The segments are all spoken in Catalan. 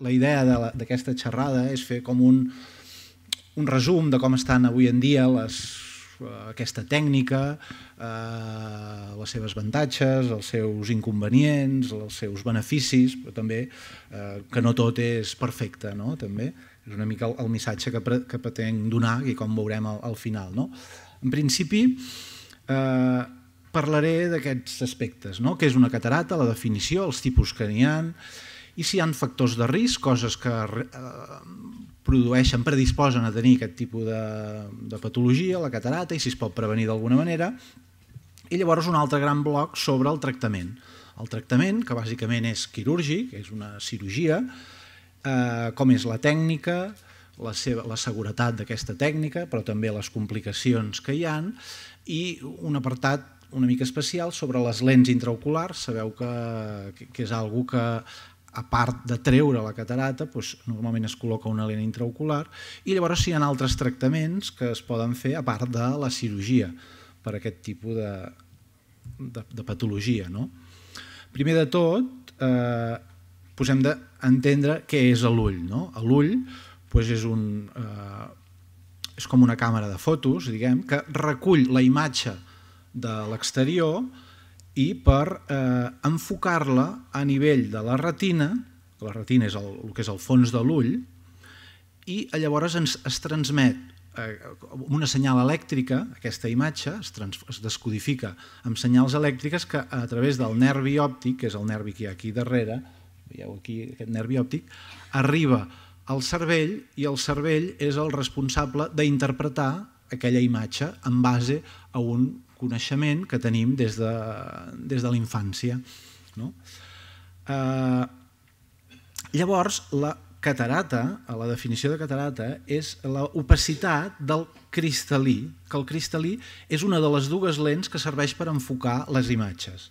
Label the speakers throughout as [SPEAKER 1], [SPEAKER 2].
[SPEAKER 1] la idea d'aquesta xerrada és fer com un, un resum de com estan avui en dia les, uh, aquesta tècnica, uh, les seves avantatges, els seus inconvenients, els seus beneficis, però també uh, que no tot és perfecte, no? també és una mica el, el missatge que, pre, que pretenc donar i com veurem al, al final. No? En principi, eh, parlaré d'aquests aspectes, no? què és una catarata, la definició, els tipus que n'hi ha, i si hi ha factors de risc, coses que eh, produeixen, predisposen a tenir aquest tipus de, de patologia, la catarata, i si es pot prevenir d'alguna manera. I llavors un altre gran bloc sobre el tractament. El tractament, que bàsicament és quirúrgic, és una cirurgia, eh, com és la tècnica, la, seva, la seguretat d'aquesta tècnica, però també les complicacions que hi han, i un apartat una mica especial sobre les lents intraoculars. Sabeu que, que és algo que a part de treure la catarata, doncs, normalment es col·loca una lent intraocular i llavors hi ha altres tractaments que es poden fer a part de la cirurgia per aquest tipus de, de, de patologia. No? Primer de tot, eh, doncs hem d'entendre què és l'ull. No? L'ull doncs és, un, eh, és com una càmera de fotos, diguem, que recull la imatge de l'exterior i per eh, enfocar-la a nivell de la retina, la retina és el, el que és el fons de l'ull, i llavors ens, es transmet eh, una senyal elèctrica, aquesta imatge es, trans, es descodifica amb senyals elèctriques que a través del nervi òptic, que és el nervi que hi ha aquí darrere, veieu aquí aquest nervi òptic, arriba al cervell i el cervell és el responsable d'interpretar aquella imatge en base a un coneixement que tenim des de, des de la infància. No? Eh, llavors, la catarata, a la definició de catarata, és l'opacitat del cristal·lí, que el cristal·lí és una de les dues lents que serveix per enfocar les imatges.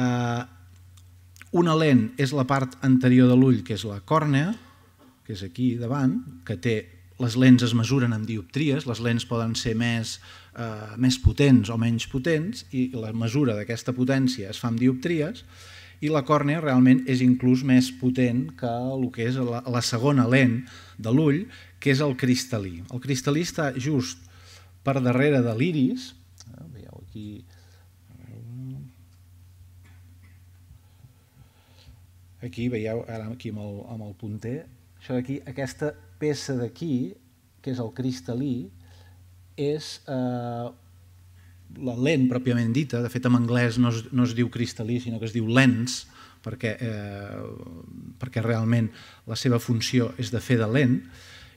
[SPEAKER 1] Eh, una lent és la part anterior de l'ull, que és la còrnea, que és aquí davant, que té les lents es mesuren en dioptries, les lents poden ser més, eh, més potents o menys potents i la mesura d'aquesta potència es fa amb dioptries i la còrnea realment és inclús més potent que el que és la, la segona lent de l'ull, que és el cristal·lí. El cristal·lí està just per darrere de l'iris, eh, veieu aquí, aquí veieu ara aquí amb el, amb el punter, això d'aquí, aquesta peça d'aquí, que és el cristal·lí, és eh, la lent pròpiament dita, de fet en anglès no es, no es diu cristal·lí, sinó que es diu lens, perquè, eh, perquè realment la seva funció és de fer de lent,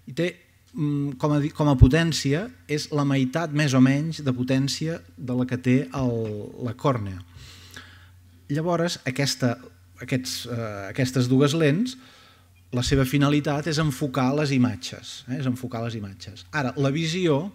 [SPEAKER 1] i té mm, com a, com a potència és la meitat més o menys de potència de la que té el, la còrnea. Llavors, aquesta, aquests, eh, aquestes dues lents la seva finalitat és enfocar les imatges, eh? és enfocar les imatges. Ara, la visió,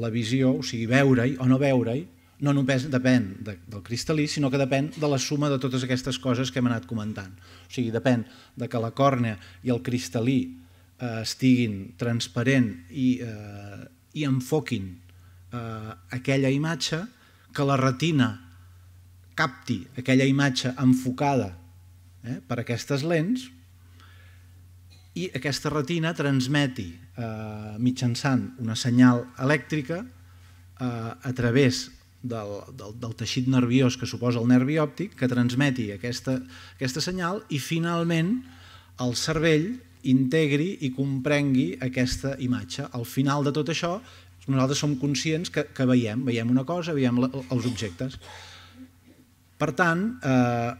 [SPEAKER 1] la visió, o sigui, veure-hi o no veure-hi, no només depèn de, del cristal·lí, sinó que depèn de la suma de totes aquestes coses que hem anat comentant. O sigui, depèn de que la còrnea i el cristal·lí eh, estiguin transparent i, eh, i enfoquin eh, aquella imatge, que la retina capti aquella imatge enfocada eh, per aquestes lents, i aquesta retina transmeti eh, mitjançant una senyal elèctrica eh, a través del, del, del teixit nerviós que suposa el nervi òptic, que transmeti aquesta, aquesta senyal i finalment el cervell integri i comprengui aquesta imatge. Al final de tot això, nosaltres som conscients que, que veiem, veiem una cosa, veiem la, els objectes. Per tant, eh,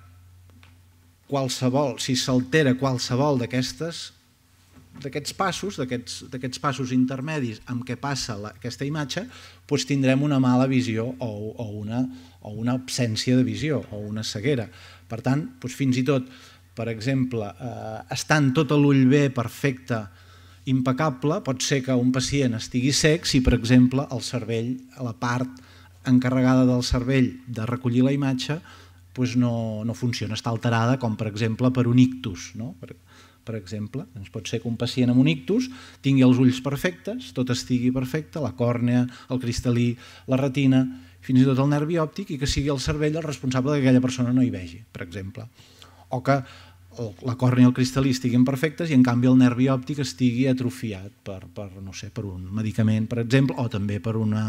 [SPEAKER 1] qualsevol, si s'altera qualsevol d'aquestes d'aquests passos, d'aquests passos intermedis amb què passa la, aquesta imatge, doncs tindrem una mala visió o, o, una, o una absència de visió o una ceguera. Per tant, doncs fins i tot, per exemple, eh, estant tot l'ull bé, perfecte, impecable, pot ser que un pacient estigui sec si, per exemple, el cervell, la part encarregada del cervell de recollir la imatge, doncs no, no funciona, està alterada, com per exemple per un ictus. No? Per, per exemple. Doncs pot ser que un pacient amb un ictus tingui els ulls perfectes, tot estigui perfecte, la còrnea, el cristal·lí, la retina, fins i tot el nervi òptic, i que sigui el cervell el responsable que aquella persona no hi vegi, per exemple. O que la còrnia i el cristal·lí estiguin perfectes i en canvi el nervi òptic estigui atrofiat per, per, no sé, per un medicament, per exemple, o també per una,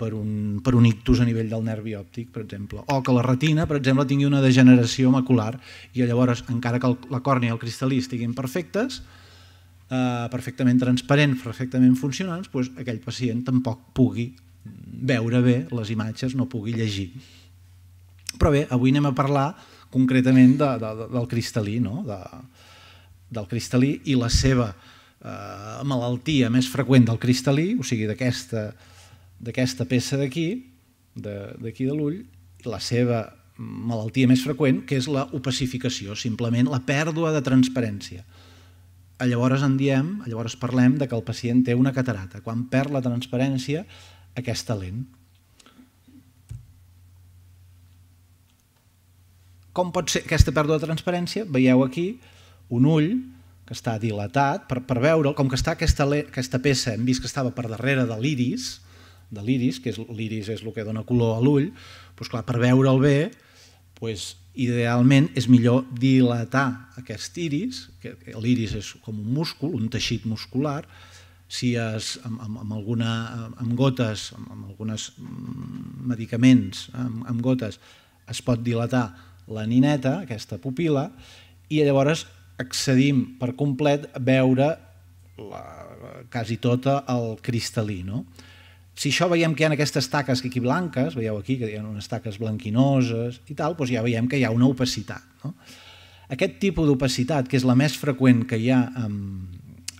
[SPEAKER 1] per un, per un ictus a nivell del nervi òptic, per exemple, o que la retina, per exemple, tingui una degeneració macular i llavors, encara que el, la còrnia i el cristal·lí estiguin perfectes, eh, perfectament transparents, perfectament funcionants, doncs aquell pacient tampoc pugui veure bé les imatges, no pugui llegir. Però bé, avui anem a parlar concretament de, de, de, del cristal·lí, no? de, del cristal·lí i la seva eh, malaltia més freqüent del cristal·lí, o sigui, d'aquesta d'aquesta peça d'aquí, d'aquí de, l'ull, la seva malaltia més freqüent, que és la opacificació, simplement la pèrdua de transparència. Llavors en diem, llavors parlem de que el pacient té una catarata, quan perd la transparència aquesta lent. Com pot ser aquesta pèrdua de transparència? Veieu aquí un ull que està dilatat per, per veure'l, com que està aquesta, aquesta peça, hem vist que estava per darrere de l'iris, de l'iris, que l'iris és el que dona color a l'ull, doncs clar, per veure'l bé, doncs, idealment és millor dilatar aquest iris, que l'iris és com un múscul, un teixit muscular, si és amb, amb, amb, alguna, amb gotes, amb, amb alguns medicaments, amb, amb gotes, es pot dilatar la nineta, aquesta pupila, i llavors accedim per complet a veure la, quasi tota el cristal·lí. No? Si això veiem que hi ha aquestes taques aquí blanques, veieu aquí que hi ha unes taques blanquinoses i tal, doncs ja veiem que hi ha una opacitat. No? Aquest tipus d'opacitat, que és la més freqüent que hi ha en,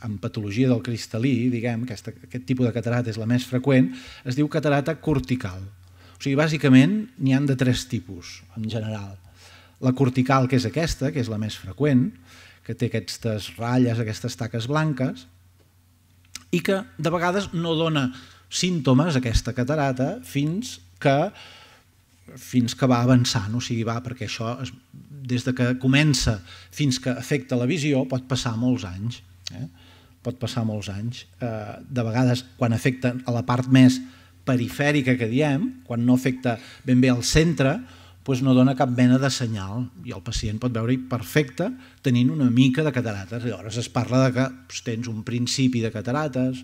[SPEAKER 1] en patologia del cristal·lí, diguem, aquesta, aquest tipus de catarata és la més freqüent, es diu catarata cortical. O sigui, bàsicament n'hi han de tres tipus, en general. La cortical, que és aquesta, que és la més freqüent, que té aquestes ratlles, aquestes taques blanques, i que de vegades no dona símptomes, aquesta catarata, fins que fins que va avançant, o sigui, va perquè això es, des de que comença fins que afecta la visió pot passar molts anys. Eh? Pot passar molts anys. Eh, de vegades, quan afecta a la part més perifèrica que diem, quan no afecta ben bé al centre, doncs no dona cap mena de senyal i el pacient pot veure-hi perfecte tenint una mica de catarates. Llavors es parla de que doncs, tens un principi de catarates,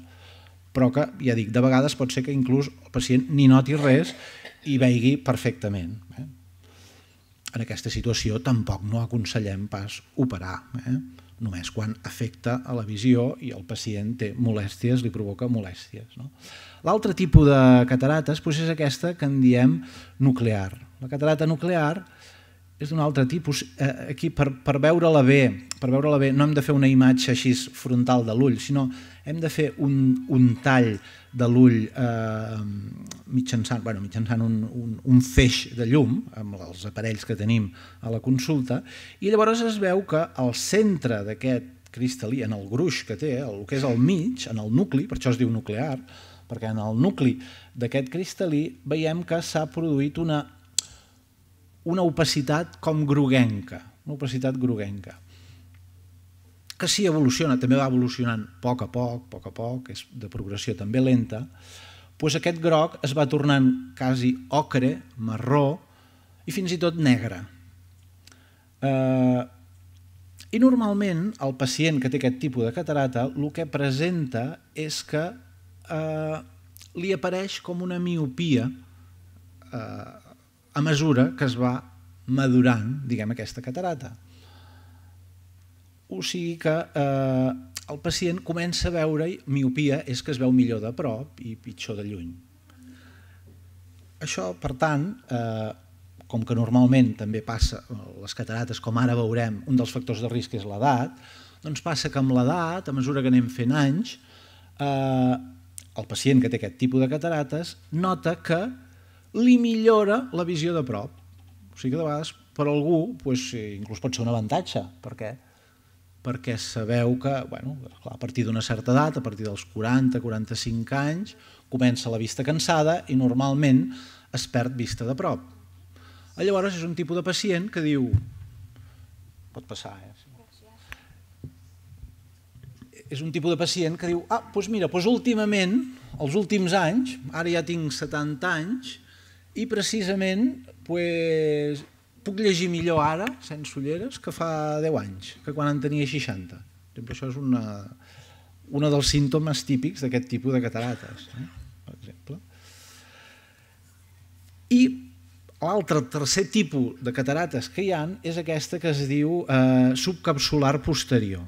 [SPEAKER 1] però que, ja dic, de vegades pot ser que inclús el pacient ni noti res i veigui perfectament. Eh? En aquesta situació tampoc no aconsellem pas operar, eh? només quan afecta a la visió i el pacient té molèsties, li provoca molèsties. No? L'altre tipus de catarates doncs és aquesta que en diem nuclear. La catarata nuclear és d'un altre tipus. Eh, aquí, per, per veure-la bé, per veure-la bé, no hem de fer una imatge així frontal de l'ull, sinó hem de fer un, un tall de l'ull eh, mitjançant, bueno, mitjançant un, un, un feix de llum, amb els aparells que tenim a la consulta, i llavors es veu que al centre d'aquest cristal·lí, en el gruix que té, el que és al mig, en el nucli, per això es diu nuclear, perquè en el nucli d'aquest cristal·lí veiem que s'ha produït una una opacitat com groguenca, una opacitat groguenca, que sí evoluciona, també va evolucionant a poc a poc, a poc a poc, és de progressió també lenta, doncs aquest groc es va tornant quasi ocre, marró i fins i tot negre. Eh, I normalment el pacient que té aquest tipus de catarata el que presenta és que eh, li apareix com una miopia eh, a mesura que es va madurant, diguem, aquesta catarata. O sigui que eh, el pacient comença a veure miopia és que es veu millor de prop i pitjor de lluny. Això, per tant, eh, com que normalment també passa, les catarates, com ara veurem, un dels factors de risc és l'edat, doncs passa que amb l'edat, a mesura que anem fent anys, eh, el pacient que té aquest tipus de catarates nota que li millora la visió de prop. O sigui que de vegades per algú doncs, inclús pot ser un avantatge. Per què? Perquè sabeu que bueno, a partir d'una certa edat, a partir dels 40-45 anys, comença la vista cansada i normalment es perd vista de prop. Llavors és un tipus de pacient que diu... Pot passar, eh? És un tipus de pacient que diu ah, doncs mira, doncs últimament, els últims anys, ara ja tinc 70 anys, i precisament pues, puc llegir millor ara, sense ulleres, que fa 10 anys, que quan en tenia 60. Això és una, una dels símptomes típics d'aquest tipus de catarates, eh? per exemple. I l'altre, tercer tipus de catarates que hi han és aquesta que es diu eh, subcapsular posterior.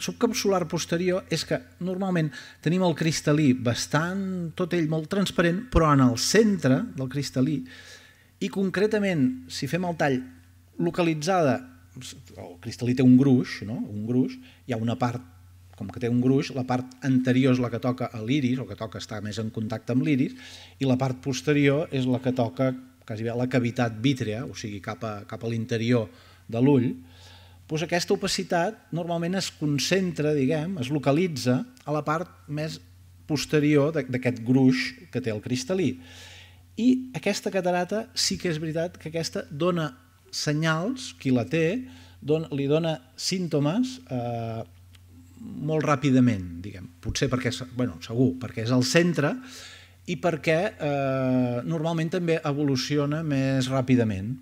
[SPEAKER 1] Subcapsular posterior és que normalment tenim el cristal·lí bastant, tot ell molt transparent, però en el centre del cristal·lí, i concretament, si fem el tall localitzada, el cristal·lí té un gruix, no? un gruix, hi ha una part com que té un gruix, la part anterior és la que toca a l'iris, o que toca estar més en contacte amb l'iris, i la part posterior és la que toca quasi bé la cavitat vítrea, o sigui, cap a, cap a l'interior de l'ull, doncs aquesta opacitat normalment es concentra, diguem, es localitza a la part més posterior d'aquest gruix que té el cristal·lí. I aquesta catarata sí que és veritat que aquesta dona senyals, qui la té, don, li dona símptomes eh, molt ràpidament, diguem. Potser perquè, bueno, segur, perquè és al centre i perquè eh, normalment també evoluciona més ràpidament.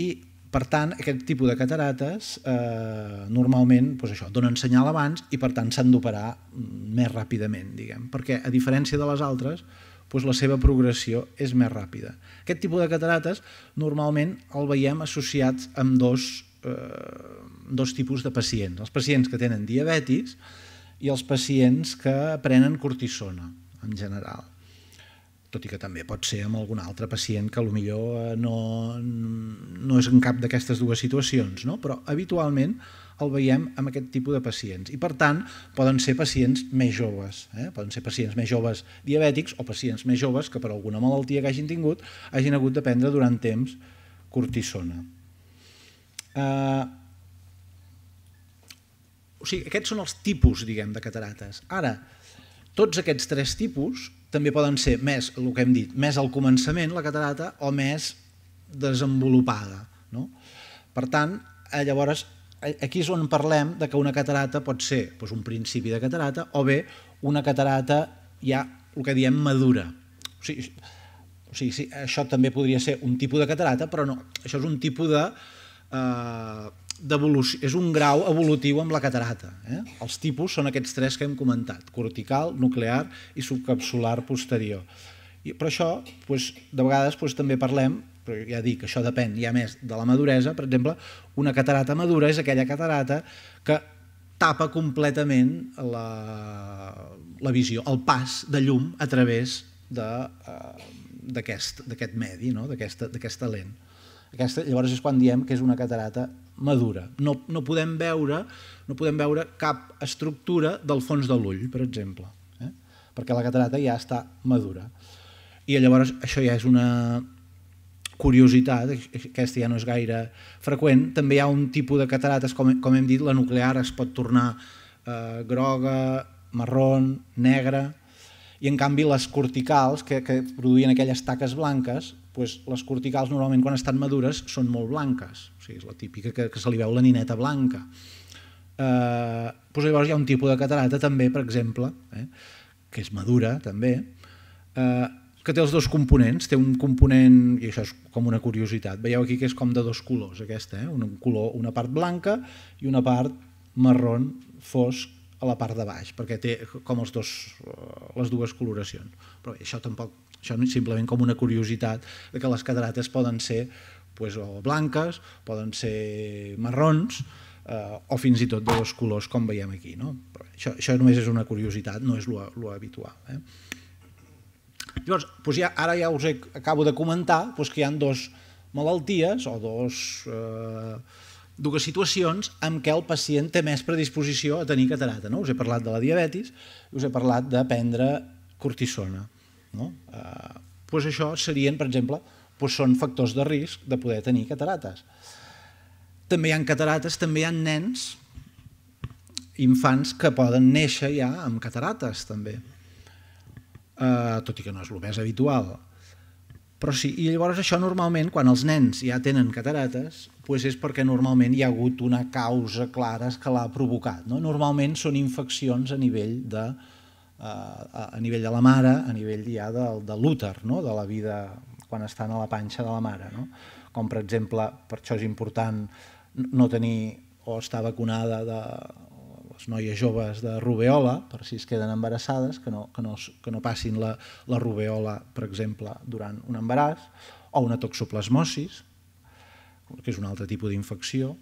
[SPEAKER 1] I, per tant, aquest tipus de catarates eh, normalment doncs això, donen senyal abans i, per tant, s'han d'operar més ràpidament, diguem, perquè, a diferència de les altres, doncs la seva progressió és més ràpida. Aquest tipus de catarates normalment el veiem associats amb dos eh, dos tipus de pacients. Els pacients que tenen diabetis i els pacients que prenen cortisona, en general. Tot i que també pot ser amb algun altre pacient que millor no, no és en cap d'aquestes dues situacions, no? però habitualment el veiem amb aquest tipus de pacients. I per tant, poden ser pacients més joves, eh? poden ser pacients més joves diabètics o pacients més joves que per alguna malaltia que hagin tingut hagin hagut de prendre durant temps cortisona. Eh, o sigui, aquests són els tipus, diguem, de catarates. Ara, tots aquests tres tipus també poden ser més, el que hem dit, més al començament, la catarata, o més desenvolupada. No? Per tant, eh, llavors, aquí és on parlem de que una catarata pot ser doncs, un principi de catarata o bé una catarata ja, el que diem, madura. O sigui, o sigui sí, això també podria ser un tipus de catarata, però no, això és un tipus de... Eh, és un grau evolutiu amb la catarata. Eh? Els tipus són aquests tres que hem comentat, cortical, nuclear i subcapsular posterior. I per això, doncs, de vegades doncs, també parlem, però ja dic, això depèn ja més de la maduresa, per exemple, una catarata madura és aquella catarata que tapa completament la, la visió, el pas de llum a través eh, d'aquest uh, medi, no? d'aquesta lent. Aquesta, llavors és quan diem que és una catarata madura. No, no, podem veure, no podem veure cap estructura del fons de l'ull, per exemple, eh? perquè la catarata ja està madura. I llavors això ja és una curiositat, aquesta ja no és gaire freqüent. També hi ha un tipus de catarates, com, com hem dit, la nuclear es pot tornar eh, groga, marrón, negra, i en canvi les corticals, que, que produïen aquelles taques blanques, doncs les corticals normalment quan estan madures són molt blanques, o sigui, és la típica que, que se li veu la nineta blanca. Eh, doncs llavors hi ha un tipus de catarata també, per exemple, eh, que és madura també, eh, que té els dos components, té un component, i això és com una curiositat, veieu aquí que és com de dos colors aquesta, eh? un color, una part blanca i una part marron fosc a la part de baix, perquè té com els dos, eh, les dues coloracions. Però bé, això tampoc, això simplement com una curiositat de que les catarates poden ser pues, o blanques, poden ser marrons, eh, o fins i tot de dos colors, com veiem aquí. No? Però això, això només és una curiositat, no és lo habitual. Eh? Llavors, doncs ja, ara ja us he, acabo de comentar doncs, que hi ha dos malalties o dos... Eh, dues situacions en què el pacient té més predisposició a tenir catarata. No? Us he parlat de la diabetis i us he parlat de prendre cortisona. No? Eh, doncs això serien, per exemple, doncs són factors de risc de poder tenir catarates. També hi ha catarates, també hi ha nens, infants que poden néixer ja amb catarates, també. Eh, tot i que no és el més habitual. Però sí, i llavors això normalment, quan els nens ja tenen catarates, doncs és perquè normalment hi ha hagut una causa clara que l'ha provocat. No? Normalment són infeccions a nivell de, uh, a nivell de la mare, a nivell ja de, de l'úter, no? de la vida quan estan a la panxa de la mare. No? Com, per exemple, per això és important no tenir o estar vacunada de les noies joves de rubeola, per si es queden embarassades, que no, que no, que no passin la, la rubeola, per exemple, durant un embaràs, o una toxoplasmosis, que és un altre tipus d'infecció,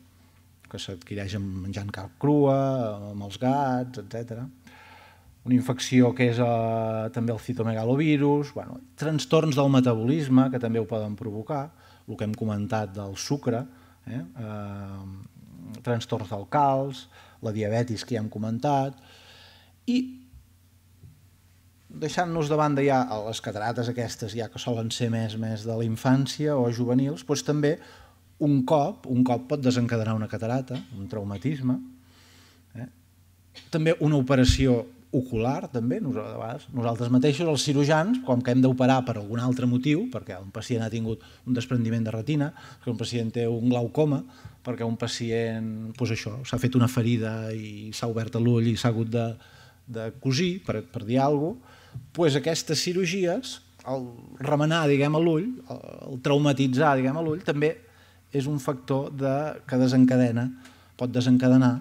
[SPEAKER 1] que s'adquireix menjant carn crua, amb els gats, etc. Una infecció que és eh, també el citomegalovirus, bueno, trastorns del metabolisme, que també ho poden provocar, el que hem comentat del sucre, eh? Eh, trastorns del calç, la diabetis que ja hem comentat, i deixant-nos de banda ja les catarates aquestes ja que solen ser més més de la infància o juvenils, doncs també un cop, un cop pot desencadenar una catarata, un traumatisme, eh? també una operació ocular, també, nosaltres, nosaltres mateixos, els cirurgians, com que hem d'operar per algun altre motiu, perquè un pacient ha tingut un desprendiment de retina, que un pacient té un glaucoma, perquè un pacient, doncs això, s'ha fet una ferida i s'ha obert l'ull i s'ha hagut de, de cosir, per, per dir alguna cosa, doncs aquestes cirurgies, el remenar, diguem, a l'ull, el traumatitzar, diguem, a l'ull, també és un factor de, que desencadena, pot desencadenar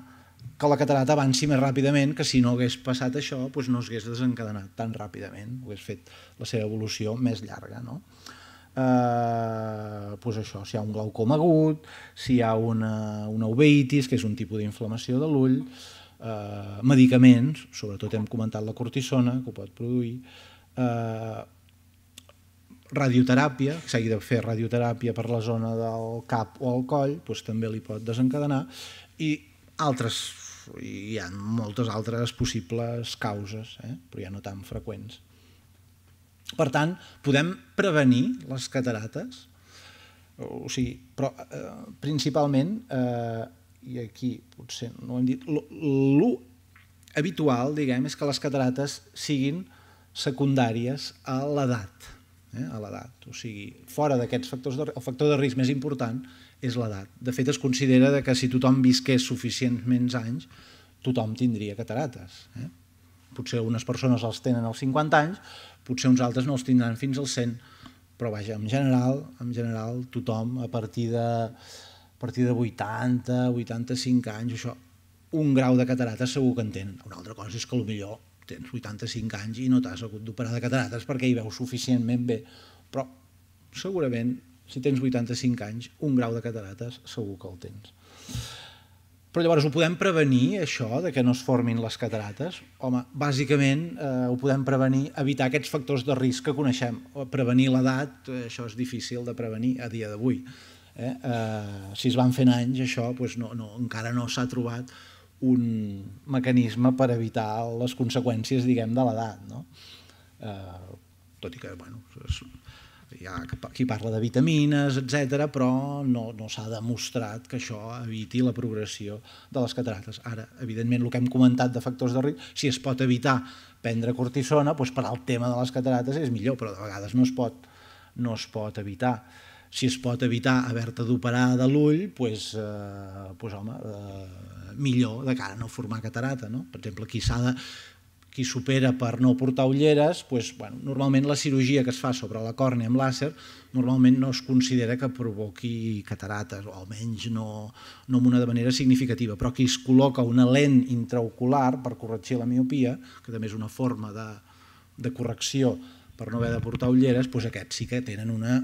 [SPEAKER 1] que la catarata avanci més ràpidament que si no hagués passat això doncs no s'hagués desencadenat tan ràpidament, hagués fet la seva evolució més llarga. No? Eh, doncs això, si hi ha un glaucoma agut, si hi ha una, una uveitis, que és un tipus d'inflamació de l'ull, eh, medicaments, sobretot hem comentat la cortisona, que ho pot produir, eh, radioteràpia, que s'hagi de fer radioteràpia per la zona del cap o el coll, doncs també li pot desencadenar, i altres, hi ha moltes altres possibles causes, eh? però ja no tan freqüents. Per tant, podem prevenir les catarates, o sigui, però eh, principalment, eh, i aquí potser no ho hem dit, lo habitual, diguem, és que les catarates siguin secundàries a l'edat eh, a l'edat. O sigui, fora d'aquests factors, de, el factor de risc més important és l'edat. De fet, es considera que si tothom visqués suficientment anys, tothom tindria catarates. Eh? Potser unes persones els tenen als 50 anys, potser uns altres no els tindran fins als 100, però vaja, en general, en general tothom a partir de, a partir de 80, 85 anys, això, un grau de catarata segur que en tenen. Una altra cosa és que millor tens 85 anys i no t'has hagut d'operar de catarates perquè hi veus suficientment bé, però segurament si tens 85 anys, un grau de catarates segur que el tens. Però llavors ho podem prevenir, això, de que no es formin les catarates? Home, bàsicament eh, ho podem prevenir, evitar aquests factors de risc que coneixem. Prevenir l'edat, eh, això és difícil de prevenir a dia d'avui. Eh? Eh, si es van fent anys, això doncs no, no, encara no s'ha trobat un mecanisme per evitar les conseqüències, diguem, de l'edat. No? Eh, tot i que, bueno, hi ha qui parla de vitamines, etc, però no, no s'ha demostrat que això eviti la progressió de les catarates. Ara, evidentment, el que hem comentat de factors de risc, si es pot evitar prendre cortisona, doncs per al tema de les catarates és millor, però de vegades no es pot, no es pot evitar si es pot evitar haver-te d'operar de l'ull, doncs, eh, doncs, home, eh, millor de cara a no formar catarata. No? Per exemple, qui s'ha de qui supera per no portar ulleres, doncs, bueno, normalment la cirurgia que es fa sobre la còrnia amb làser normalment no es considera que provoqui catarates, o almenys no, no una manera significativa, però qui es col·loca una lent intraocular per corregir la miopia, que també és una forma de, de correcció per no haver de portar ulleres, doncs aquests sí que tenen una,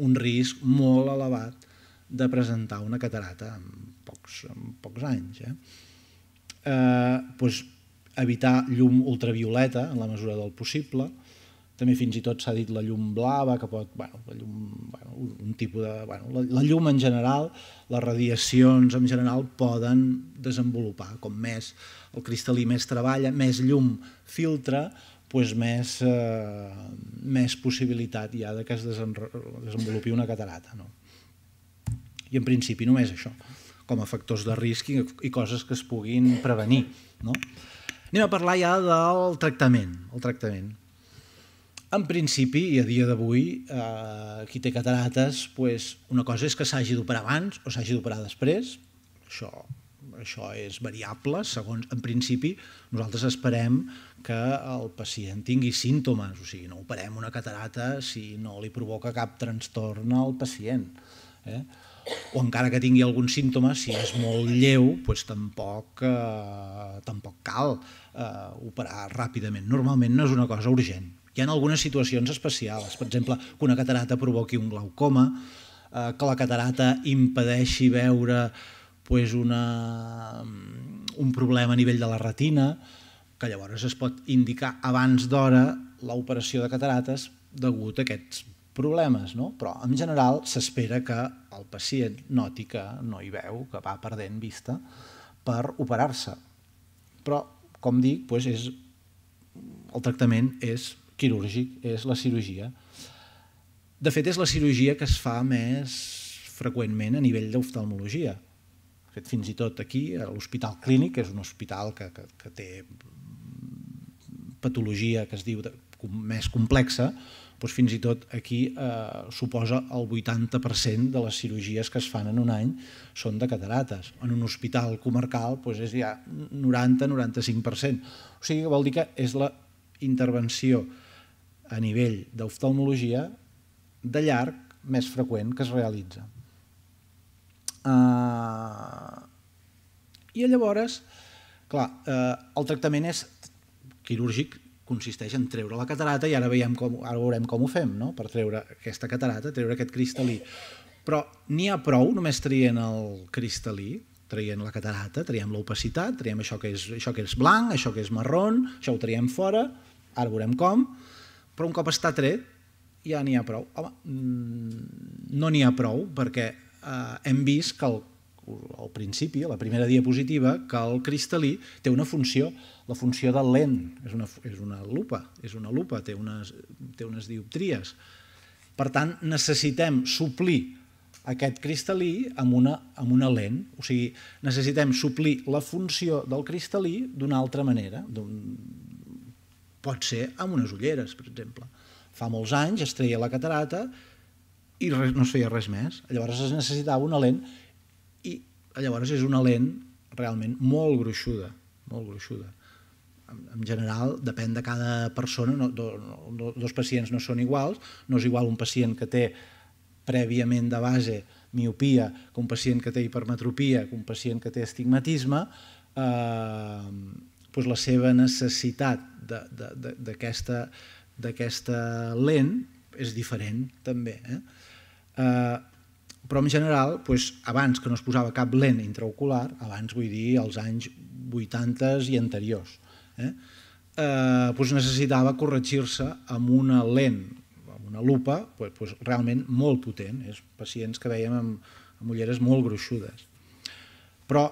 [SPEAKER 1] un risc molt elevat de presentar una catarata en pocs, en pocs anys. Eh? Eh, doncs evitar llum ultravioleta en la mesura del possible, també fins i tot s'ha dit la llum blava, que pot, bueno, la llum, bueno, un tipus de... Bueno, la, la llum en general, les radiacions en general poden desenvolupar, com més el cristal·lí més treballa, més llum filtra, doncs més, eh, més possibilitat hi ha de que es desenvolupi una catarata. No? I en principi només això com a factors de risc i, i coses que es puguin prevenir. No? Anem a parlar ja del tractament. El tractament. En principi, i a dia d'avui, eh, qui té catarates, pues, una cosa és que s'hagi d'operar abans o s'hagi d'operar després. Això això és variable, segons, en principi, nosaltres esperem que el pacient tingui símptomes, o sigui, no operem una catarata si no li provoca cap trastorn al pacient. Eh? O encara que tingui algun símptoma, si és molt lleu, doncs tampoc, eh, tampoc cal eh, operar ràpidament. Normalment no és una cosa urgent. Hi ha algunes situacions especials, per exemple, que una catarata provoqui un glaucoma, eh, que la catarata impedeixi veure pues, una, un problema a nivell de la retina, que llavors es pot indicar abans d'hora l'operació de catarates degut a aquests problemes, no? però en general s'espera que el pacient noti que no hi veu, que va perdent vista per operar-se. Però, com dic, doncs és, el tractament és quirúrgic, és la cirurgia. De fet, és la cirurgia que es fa més freqüentment a nivell d'oftalmologia. De fet, fins i tot aquí, a l'Hospital Clínic, que és un hospital que, que, que té patologia que es diu de, més complexa, doncs fins i tot aquí eh, suposa el 80% de les cirurgies que es fan en un any són de catarates. En un hospital comarcal doncs és ja 90-95%. O sigui que vol dir que és la intervenció a nivell d'oftalmologia de llarg més freqüent que es realitza. Uh, I llavors, clar, uh, el tractament és quirúrgic, consisteix en treure la catarata i ara, veiem com, ara veurem com ho fem, no? per treure aquesta catarata, treure aquest cristal·lí. Però n'hi ha prou només traient el cristal·lí, traient la catarata, traiem l'opacitat, traiem això que, és, això que és blanc, això que és marron, això ho traiem fora, ara veurem com, però un cop està tret ja n'hi ha prou. Home, mm, no n'hi ha prou perquè eh, hem vist que el, al principi, a la primera diapositiva, que el cristal·lí té una funció, la funció del lent, és una, és una lupa, és una lupa, té unes, té unes dioptries. Per tant, necessitem suplir aquest cristal·lí amb una, amb una lent, o sigui, necessitem suplir la funció del cristal·lí d'una altra manera, pot ser amb unes ulleres, per exemple. Fa molts anys es treia la catarata i res, no es feia res més. Llavors es necessitava una lent llavors és una lent realment molt gruixuda, molt gruixuda. En, en general, depèn de cada persona, no, do, no, dos pacients no són iguals, no és igual un pacient que té prèviament de base miopia que un pacient que té hipermetropia, que un pacient que té estigmatisme, eh, doncs la seva necessitat d'aquesta lent és diferent també. Eh? Eh, però en general, doncs, abans que no es posava cap lent intraocular, abans vull dir als anys 80 i anteriors, eh? Eh, doncs necessitava corregir-se amb una lent, amb una lupa, doncs, doncs realment molt potent, és pacients que veiem amb, amb ulleres molt gruixudes. Però,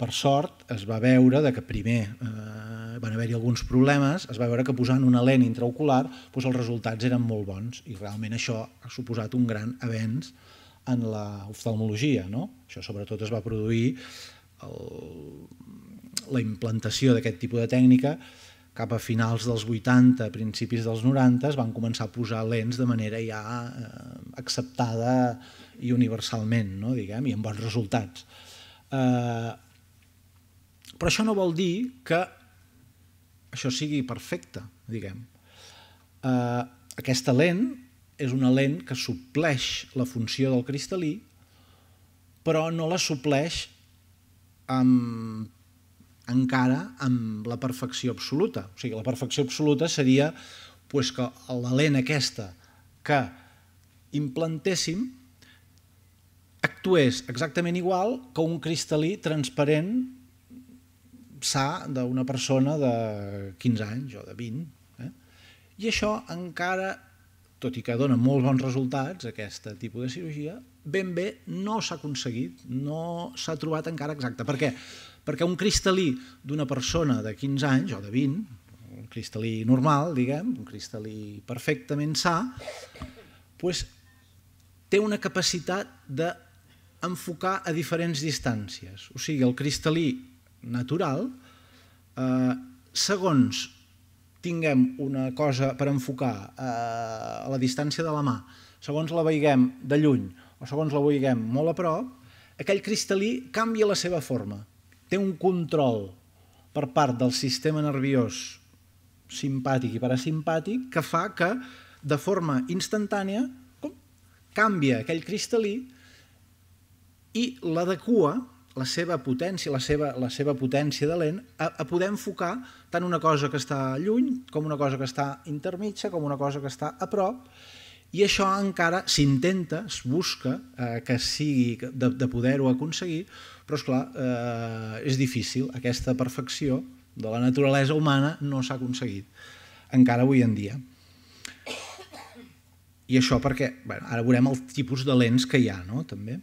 [SPEAKER 1] per sort, es va veure de que primer eh, van haver-hi alguns problemes, es va veure que posant una lent intraocular doncs els resultats eren molt bons i realment això ha suposat un gran avenç en l'oftalmologia. No? Això sobretot es va produir el, la implantació d'aquest tipus de tècnica cap a finals dels 80, principis dels 90, es van començar a posar lents de manera ja eh, acceptada i universalment, no? Diguem, i amb bons resultats. Eh, però això no vol dir que això sigui perfecte, diguem. Eh, aquesta lent és una lent que supleix la funció del cristal·lí, però no la supleix amb, encara amb la perfecció absoluta. O sigui, la perfecció absoluta seria pues, que la lent aquesta que implantéssim actués exactament igual que un cristal·lí transparent sa d'una persona de 15 anys o de 20. Eh? I això encara tot i que dona molt bons resultats, aquest tipus de cirurgia, ben bé no s'ha aconseguit, no s'ha trobat encara exacte. Per què? Perquè un cristal·lí d'una persona de 15 anys o de 20, un cristal·lí normal, diguem, un cristal·lí perfectament sa, pues, té una capacitat d'enfocar a diferents distàncies. O sigui, el cristal·lí natural, eh, segons tinguem una cosa per enfocar eh, a la distància de la mà, segons la veiguem de lluny o segons la veiguem molt a prop, aquell cristal·lí canvia la seva forma. Té un control per part del sistema nerviós simpàtic i parasimpàtic que fa que de forma instantània com, canvia aquell cristal·lí i l'adequa la seva potència, la seva, la seva potència de lent a, a poder enfocar tant una cosa que està lluny com una cosa que està intermitja, com una cosa que està a prop i això encara s'intenta, es busca eh, que sigui de, de poder-ho aconseguir, però és clar, eh, és difícil. Aquesta perfecció de la naturalesa humana no s'ha aconseguit, encara avui en dia. I això perquè, bueno, ara veurem el tipus de lents que hi ha, no?, també.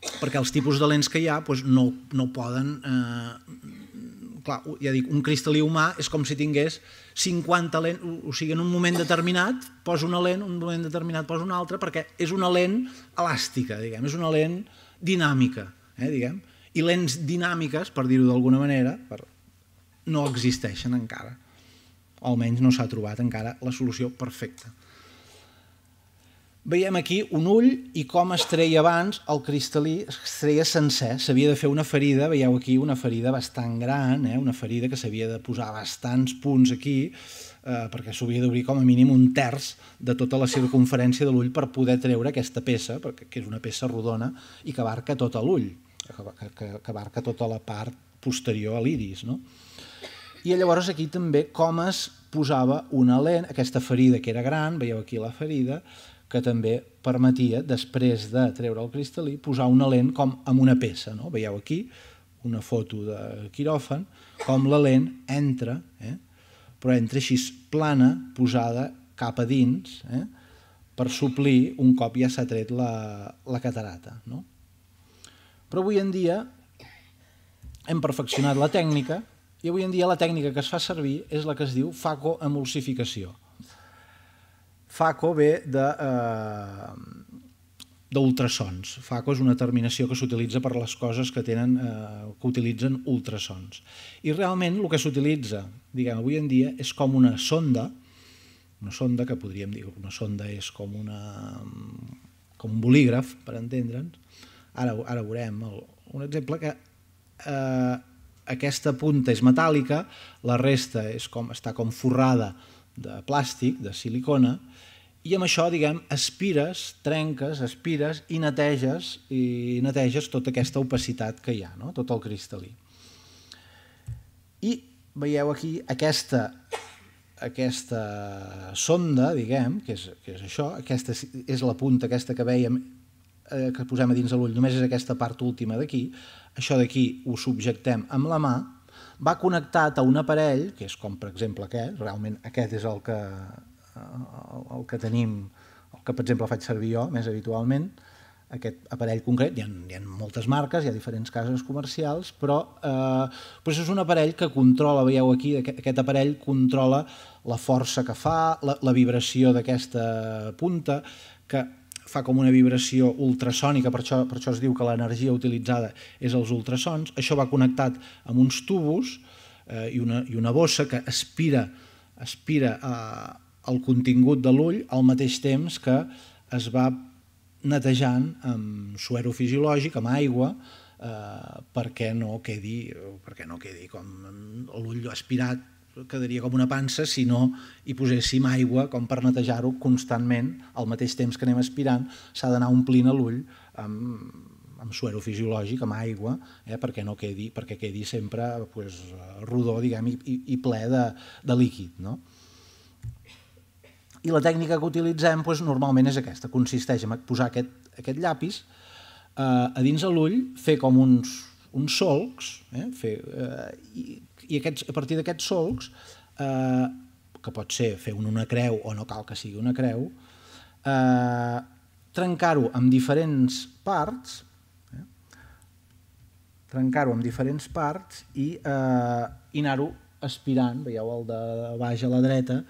[SPEAKER 1] Perquè els tipus de lents que hi ha doncs, no, no poden... Eh, clar, ja dic, un cristal·lí humà és com si tingués 50 lents, o sigui, en un moment determinat posa una lent, un moment determinat posa una altra, perquè és una lent elàstica, diguem, és una lent dinàmica, eh, diguem. I lents dinàmiques, per dir-ho d'alguna manera, per, no existeixen encara. O almenys no s'ha trobat encara la solució perfecta. Veiem aquí un ull i com es treia abans el cristal·lí, es treia sencer, s'havia de fer una ferida, veieu aquí una ferida bastant gran, eh? una ferida que s'havia de posar bastants punts aquí, eh, perquè s'havia d'obrir com a mínim un terç de tota la circunferència de l'ull per poder treure aquesta peça, perquè, que és una peça rodona i que abarca tot l'ull, que, que, que abarca tota la part posterior a l'iris. No? I llavors aquí també com es posava una lent, aquesta ferida que era gran, veieu aquí la ferida, que també permetia, després de treure el cristal·lí, posar una lent com amb una peça. No? Veieu aquí una foto de quiròfan, com la lent entra, eh? però entra així plana, posada cap a dins, eh? per suplir un cop ja s'ha tret la, la catarata. No? Però avui en dia hem perfeccionat la tècnica i avui en dia la tècnica que es fa servir és la que es diu facoemulsificació. FACO ve de, eh, d'ultrasons. FACO és una terminació que s'utilitza per les coses que, tenen, eh, que utilitzen ultrasons. I realment el que s'utilitza, diguem, avui en dia, és com una sonda, una sonda que podríem dir, una sonda és com, una, com un bolígraf, per entendre'ns. Ara, ara veurem el, un exemple que eh, aquesta punta és metàl·lica, la resta és com, està com forrada de plàstic, de silicona, i amb això, diguem, aspires, trenques, aspires i neteges, i neteges tota aquesta opacitat que hi ha, no? tot el cristal·lí. I veieu aquí aquesta, aquesta sonda, diguem, que és, que és això, aquesta és la punta aquesta que veiem eh, que posem a dins de l'ull, només és aquesta part última d'aquí, això d'aquí ho subjectem amb la mà, va connectat a un aparell, que és com per exemple aquest, realment aquest és el que el, el que tenim, el que per exemple faig servir jo més habitualment, aquest aparell concret, hi ha, hi ha moltes marques, hi ha diferents cases comercials, però eh, doncs és un aparell que controla, veieu aquí, aquest, aparell controla la força que fa, la, la vibració d'aquesta punta, que fa com una vibració ultrasònica, per això, per això es diu que l'energia utilitzada és els ultrasons. Això va connectat amb uns tubos eh, i, una, i una bossa que aspira, aspira a, el contingut de l'ull al mateix temps que es va netejant amb suero fisiològic, amb aigua, eh, perquè no quedi perquè no quedi com l'ull aspirat quedaria com una pansa si no hi poséssim aigua com per netejar-ho constantment al mateix temps que anem aspirant s'ha d'anar omplint l'ull amb, amb suero fisiològic, amb aigua, eh, perquè no quedi, perquè quedi sempre pues, rodó diguem, i, i ple de, de líquid. No? I la tècnica que utilitzem doncs, normalment és aquesta, consisteix en posar aquest, aquest llapis eh, a dins de l'ull, fer com uns, uns solcs, eh, fer, eh, i, i aquests, a partir d'aquests solcs, eh, que pot ser fer una creu o no cal que sigui una creu, eh, trencar-ho en diferents parts, eh, trencar-ho en diferents parts i, eh, i anar-ho aspirant, veieu el de baix a la dreta,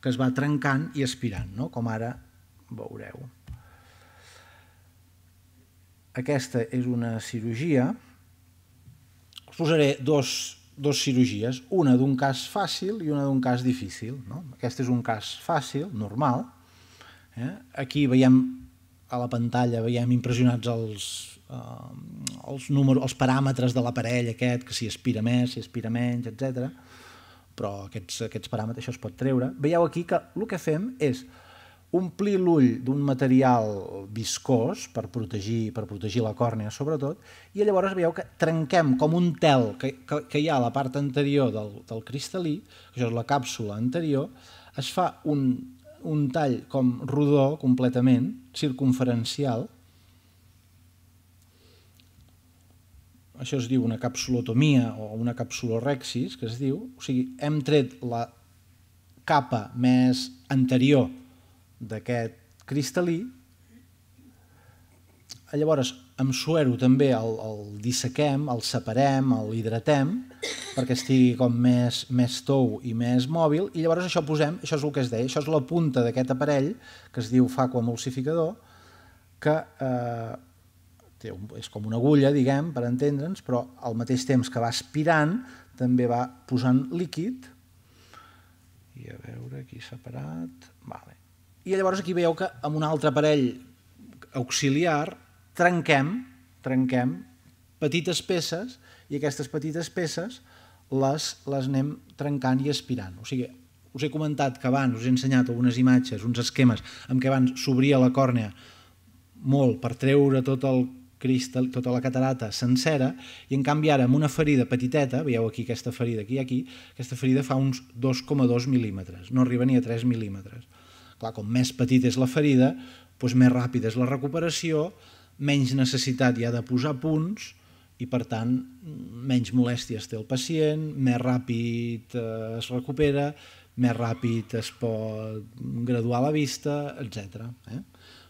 [SPEAKER 1] que es va trencant i aspirant, no? com ara veureu. Aquesta és una cirurgia. Posaré dos, dos cirurgies, una d'un cas fàcil i una d'un cas difícil. No? Aquest és un cas fàcil, normal. Eh? Aquí veiem a la pantalla veiem impressionats els, uh, els, números, els paràmetres de l'aparell aquest, que si aspira més, si aspira menys, etc. Però aquests, aquests paràmetres, això es pot treure. Veieu aquí que el que fem és omplir l'ull d'un material viscós per protegir, per protegir la còrnea sobretot, i llavors veieu que trenquem com un tel que, que, que hi ha a la part anterior del, del cristal·lí, això és la càpsula anterior, es fa un, un tall com rodó completament, circunferencial, això es diu una capsulotomia o una capsulorexis, que es diu, o sigui, hem tret la capa més anterior d'aquest cristal·lí, llavors amb suero també el, el dissequem, el separem, el hidratem, perquè estigui com més, més tou i més mòbil, i llavors això posem, això és el que es deia, això és la punta d'aquest aparell, que es diu facoemulsificador, que eh, té un, és com una agulla, diguem, per entendre'ns, però al mateix temps que va aspirant, també va posant líquid, i a veure aquí separat, vale. I llavors aquí veieu que amb un altre aparell auxiliar trenquem, trenquem petites peces i aquestes petites peces les, les anem trencant i aspirant. O sigui, us he comentat que abans us he ensenyat algunes imatges, uns esquemes, amb què abans s'obria la còrnea molt per treure tot el cristal, tota la catarata sencera, i en canvi ara amb una ferida petiteta, veieu aquí aquesta ferida aquí i aquí, aquesta ferida fa uns 2,2 mil·límetres, no arriba ni a 3 mil·límetres. Clar, com més petita és la ferida, doncs més ràpida és la recuperació, menys necessitat hi ha de posar punts i per tant menys molèsties té el pacient, més ràpid eh, es recupera, més ràpid es pot graduar la vista, etc. Eh?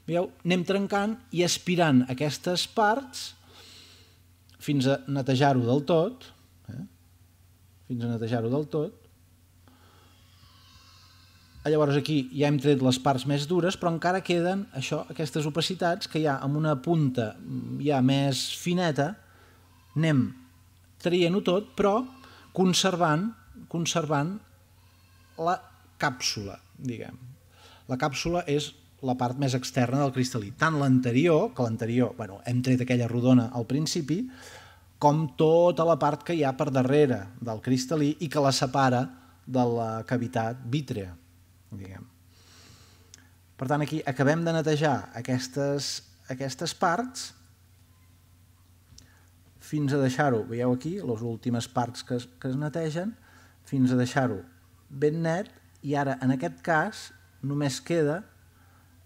[SPEAKER 1] Veieu? Anem trencant i aspirant aquestes parts fins a netejar-ho del tot, eh? fins a netejar-ho del tot, Llavors aquí ja hem tret les parts més dures, però encara queden això, aquestes opacitats que ja amb una punta ja més fineta anem traient-ho tot, però conservant, conservant la càpsula, diguem. La càpsula és la part més externa del cristal·lí. Tant l'anterior, que l'anterior, bueno, hem tret aquella rodona al principi, com tota la part que hi ha per darrere del cristal·lí i que la separa de la cavitat vítrea diguem. Per tant, aquí acabem de netejar aquestes, aquestes parts fins a deixar-ho, veieu aquí, les últimes parts que es, que es netegen, fins a deixar-ho ben net i ara, en aquest cas, només queda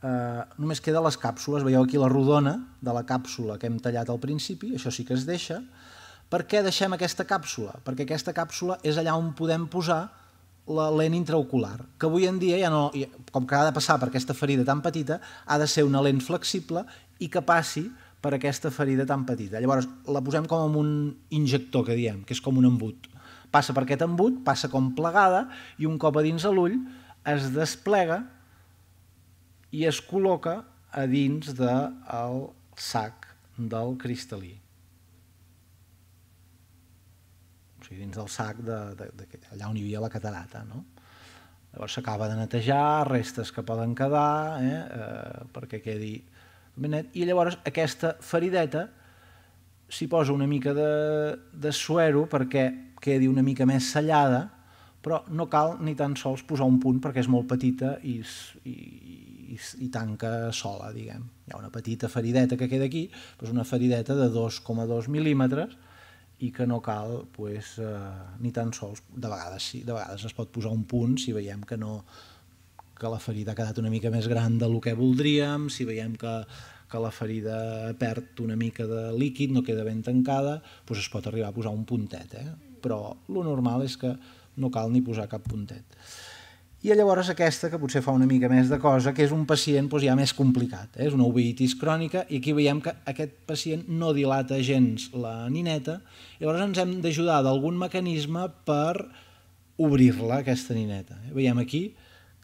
[SPEAKER 1] eh, només queda les càpsules, veieu aquí la rodona de la càpsula que hem tallat al principi, això sí que es deixa. Per què deixem aquesta càpsula? Perquè aquesta càpsula és allà on podem posar la lent intraocular, que avui en dia ja no, com que ha de passar per aquesta ferida tan petita, ha de ser una lent flexible i que passi per aquesta ferida tan petita. Llavors la posem com un injector, que diem, que és com un embut. Passa per aquest embut, passa com plegada i un cop a dins de l'ull es desplega i es col·loca a dins del sac del cristal·lí. o sigui, dins del sac de, de, de, allà on hi havia la catarata. No? Llavors s'acaba de netejar, restes que poden quedar, eh, eh, perquè quedi ben net, i llavors aquesta ferideta s'hi posa una mica de, de suero perquè quedi una mica més sellada, però no cal ni tan sols posar un punt perquè és molt petita i, i, i, i tanca sola, diguem. Hi ha una petita ferideta que queda aquí, doncs una ferideta de 2,2 mil·límetres, i que no cal pues, eh, ni tan sols, de vegades sí, de vegades es pot posar un punt si veiem que no que la ferida ha quedat una mica més gran del que voldríem, si veiem que, que la ferida perd una mica de líquid, no queda ben tancada, doncs es pot arribar a posar un puntet, eh? però lo normal és que no cal ni posar cap puntet. I llavors aquesta, que potser fa una mica més de cosa, que és un pacient doncs, ja més complicat. Eh? És una uveitis crònica i aquí veiem que aquest pacient no dilata gens la nineta. Llavors ens hem d'ajudar d'algun mecanisme per obrir-la, aquesta nineta. Eh? Veiem aquí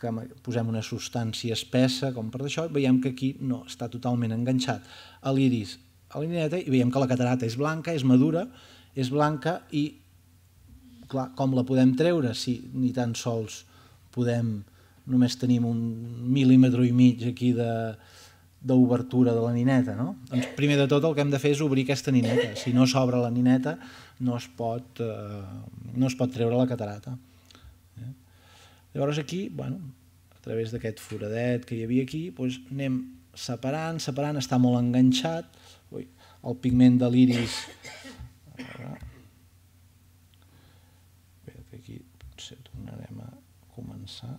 [SPEAKER 1] que posem una substància espessa, com per això, veiem que aquí no està totalment enganxat a l'iris a la nineta i veiem que la catarata és blanca, és madura, és blanca i clar, com la podem treure si ni tan sols podem, només tenim un mil·límetre i mig aquí de, d'obertura de la nineta. No? Doncs primer de tot el que hem de fer és obrir aquesta nineta. Si no s'obre la nineta no es pot, eh, no es pot treure la catarata. Eh? Llavors aquí, bueno, a través d'aquest foradet que hi havia aquí, doncs anem separant, separant, està molt enganxat, Ui, el pigment de l'iris aquí potser tornarem a començar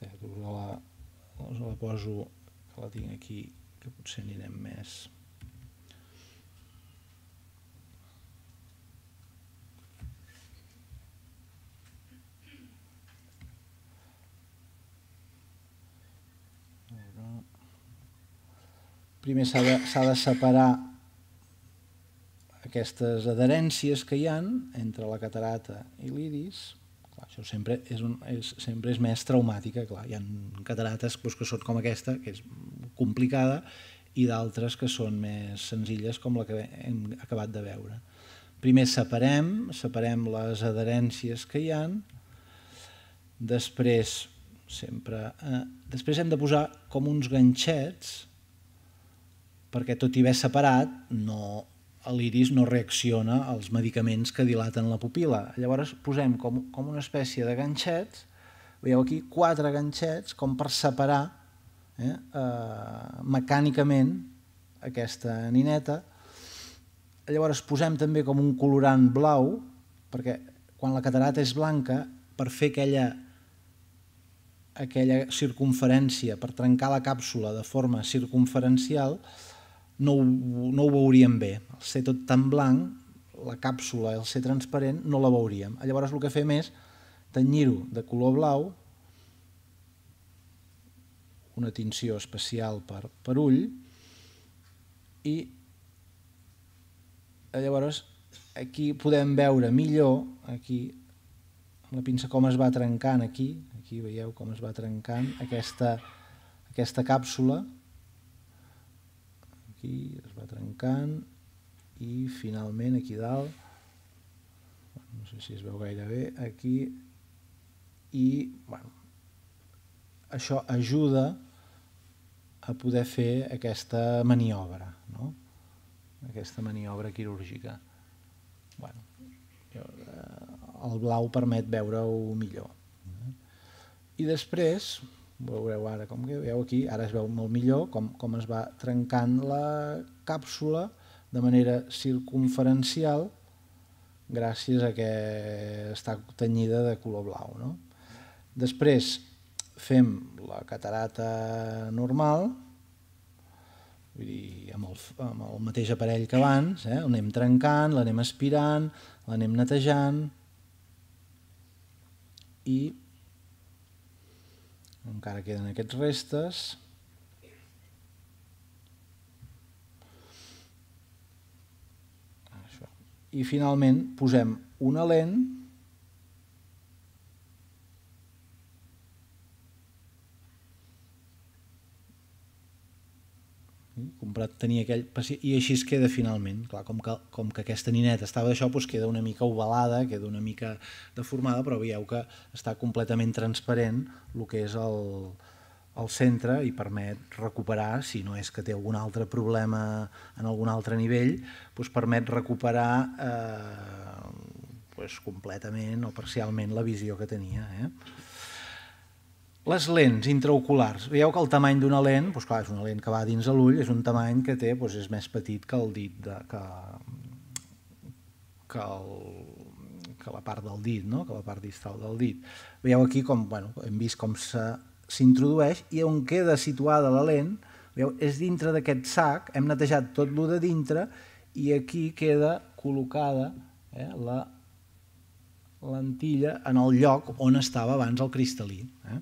[SPEAKER 1] us la, la poso que la tinc aquí que potser anirem més. Primer s'ha de, de separar aquestes adherències que hi han entre la catarata i l'iris. Això sempre és, un, és, sempre és més traumàtica. Clar. Hi ha catarates doncs, que són com aquesta, que és complicada, i d'altres que són més senzilles, com la que hem acabat de veure. Primer separem, separem les adherències que hi han, després sempre... Eh, després hem de posar com uns ganxets perquè tot i haver separat, no, l'iris no reacciona als medicaments que dilaten la pupila. Llavors posem com, com una espècie de ganxets, veieu aquí quatre ganxets com per separar eh, eh, mecànicament aquesta nineta. Llavors posem també com un colorant blau, perquè quan la catarata és blanca, per fer aquella aquella circunferència, per trencar la càpsula de forma circunferencial, no ho, no ho veuríem bé. Al ser tot tan blanc, la càpsula, al ser transparent, no la veuríem. Llavors el que fem és tenyir-ho de color blau, una tinció especial per, per ull, i llavors aquí podem veure millor, aquí la pinça com es va trencant aquí, aquí veieu com es va trencant aquesta, aquesta càpsula, aquí es va trencant i finalment aquí dalt no sé si es veu gaire bé aquí i bueno, això ajuda a poder fer aquesta maniobra no? aquesta maniobra quirúrgica bueno, eh, el blau permet veure-ho millor i després veureu ara com que veieu aquí, ara es veu molt millor com, com es va trencant la càpsula de manera circunferencial gràcies a que està tenyida de color blau. No? Després fem la catarata normal, vull dir, amb el, amb el mateix aparell que abans, eh? l'anem trencant, l'anem aspirant, l'anem netejant i encara queden aquests restes. Això. I finalment posem una lent comprat tenia aquell i així es queda finalment clar, com, que, com que aquesta nineta estava d'això doncs queda una mica ovalada, queda una mica deformada però veieu que està completament transparent el que és el, el centre i permet recuperar, si no és que té algun altre problema en algun altre nivell, doncs permet recuperar eh, doncs completament o parcialment la visió que tenia. Eh? Les lents intraoculars. Veieu que el tamany d'una lent, doncs clar, és una lent que va dins de l'ull, és un tamany que té, doncs és més petit que el dit, de, que, que, el, que la part del dit, no? que la part distal del dit. Veieu aquí com, bueno, hem vist com s'introdueix i on queda situada la lent, veieu, és dintre d'aquest sac, hem netejat tot lo de dintre i aquí queda col·locada eh, la lentilla en el lloc on estava abans el cristal·lí. Eh?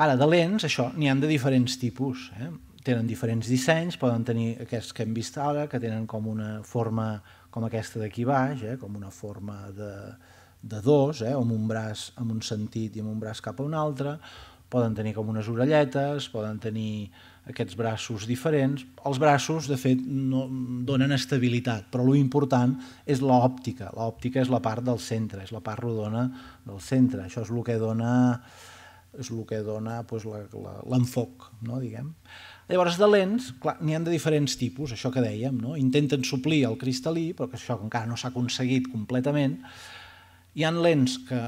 [SPEAKER 1] Ara, de lents, això, n'hi han de diferents tipus. Eh? Tenen diferents dissenys, poden tenir aquests que hem vist ara, que tenen com una forma com aquesta d'aquí baix, eh? com una forma de, de dos, eh? amb un braç en un sentit i amb un braç cap a un altre, poden tenir com unes orelletes, poden tenir aquests braços diferents. Els braços, de fet, no donen estabilitat, però lo important és l'òptica. L'òptica és la part del centre, és la part rodona del centre. Això és el que dona és el que dona doncs, l'enfoc, no, diguem. Llavors, de lents, clar, n'hi ha de diferents tipus, això que dèiem, no? intenten suplir el cristal·lí, però que això encara no s'ha aconseguit completament. Hi han lents que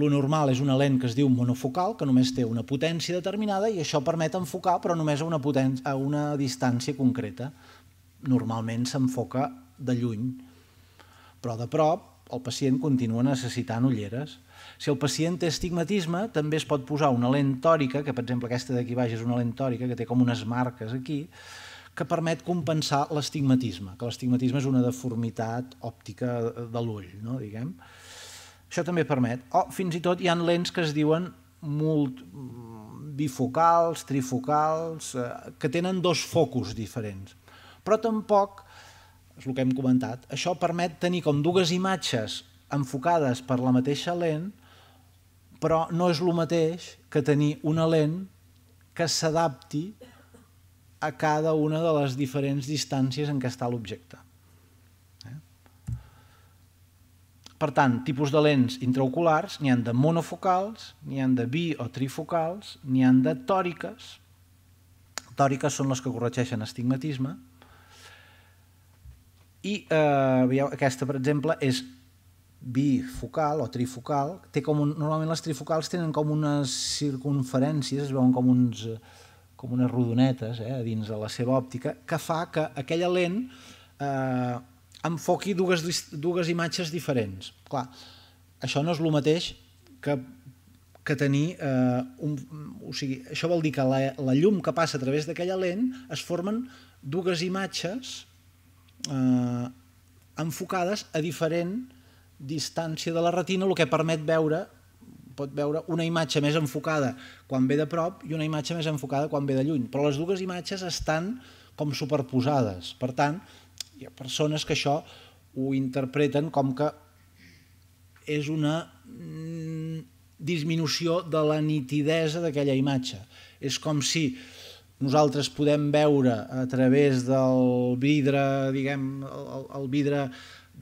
[SPEAKER 1] lo normal és una lent que es diu monofocal, que només té una potència determinada i això permet enfocar, però només a una, potència, a una distància concreta. Normalment s'enfoca de lluny, però de prop el pacient continua necessitant ulleres. Si el pacient té estigmatisme, també es pot posar una lent tòrica, que per exemple aquesta d'aquí baix és una lent tòrica, que té com unes marques aquí, que permet compensar l'estigmatisme, que l'estigmatisme és una deformitat òptica de l'ull, no, diguem. Això també permet. O fins i tot hi ha lents que es diuen molt bifocals, trifocals, eh, que tenen dos focus diferents. Però tampoc, és el que hem comentat, això permet tenir com dues imatges enfocades per la mateixa lent, però no és el mateix que tenir una lent que s'adapti a cada una de les diferents distàncies en què està l'objecte. Per tant, tipus de lents intraoculars n'hi han de monofocals, n'hi han de bi o trifocals, n'hi han de tòriques. Tòriques són les que corregeixen astigmatisme. I eh, aquesta, per exemple, és bifocal o trifocal. Té com un, normalment les trifocals tenen com unes circunferències, es veuen com, uns, com unes rodonetes eh, dins de la seva òptica, que fa que aquella lent eh, enfoqui dues, dues imatges diferents. Clar, això no és el mateix que, que tenir... Eh, un, o sigui, això vol dir que la, la llum que passa a través d'aquella lent es formen dues imatges eh, enfocades a diferent distància de la retina, el que permet veure pot veure una imatge més enfocada quan ve de prop i una imatge més enfocada quan ve de lluny, però les dues imatges estan com superposades. Per tant, hi ha persones que això ho interpreten com que és una mm, disminució de la nitidesa d'aquella imatge. És com si nosaltres podem veure a través del vidre, diguem, el, el vidre